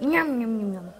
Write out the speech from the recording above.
Ням-ням-ням.